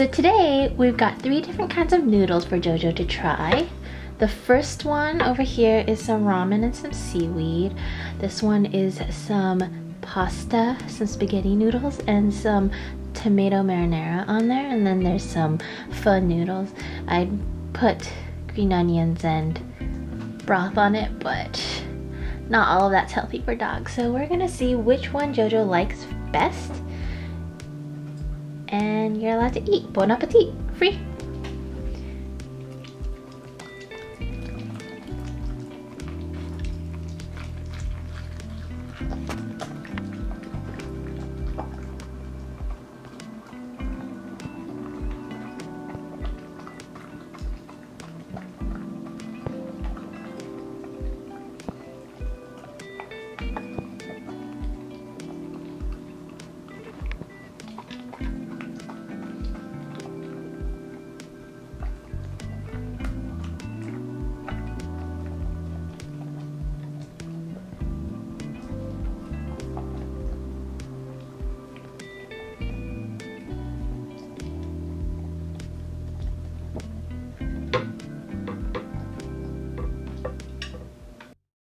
So today we've got three different kinds of noodles for Jojo to try. The first one over here is some ramen and some seaweed. This one is some pasta, some spaghetti noodles, and some tomato marinara on there. And then there's some pho noodles. I put green onions and broth on it, but not all of that's healthy for dogs. So we're gonna see which one Jojo likes best and you're allowed to eat. Bon appetit, free.